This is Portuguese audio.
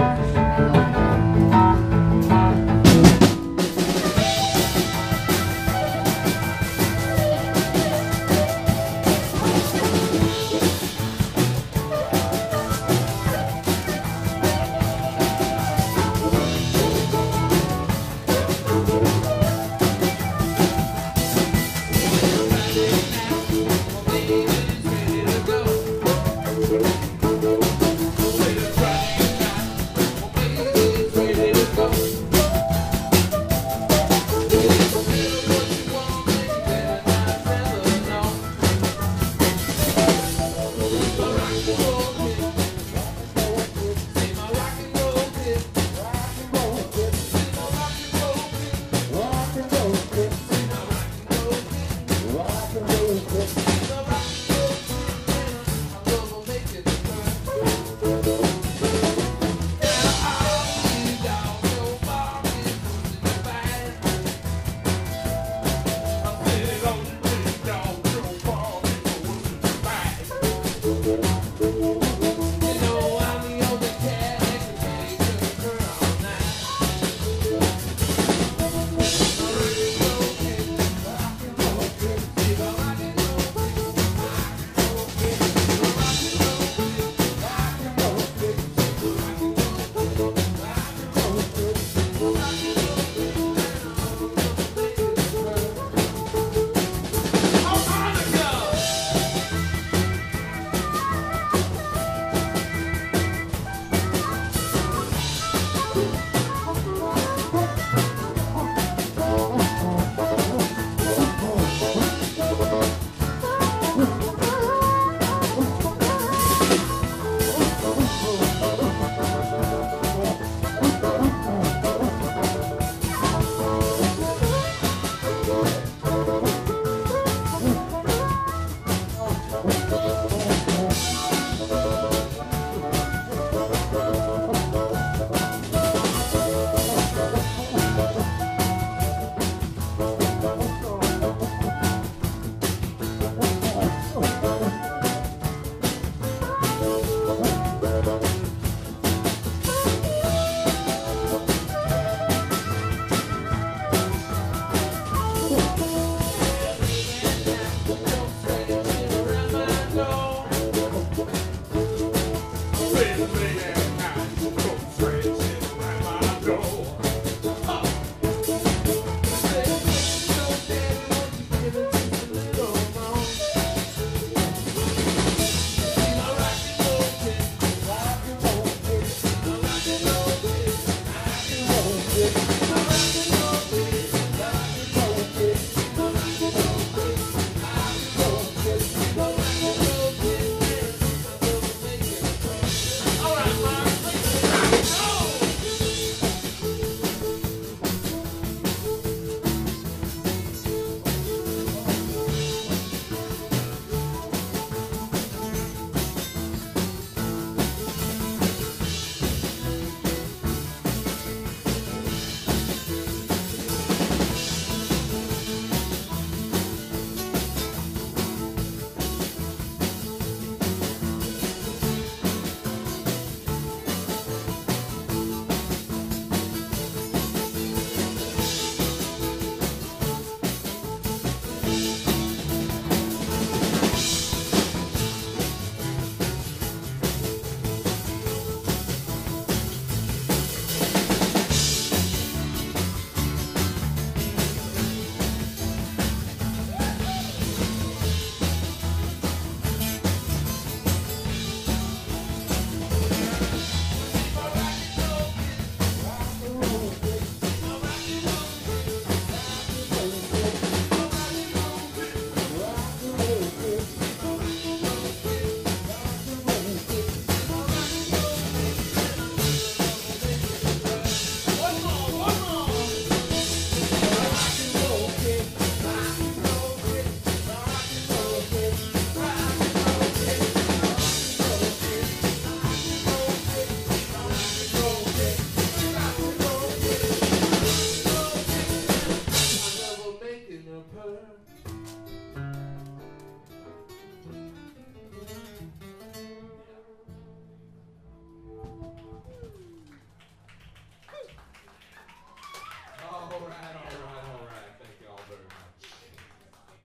Música yeah.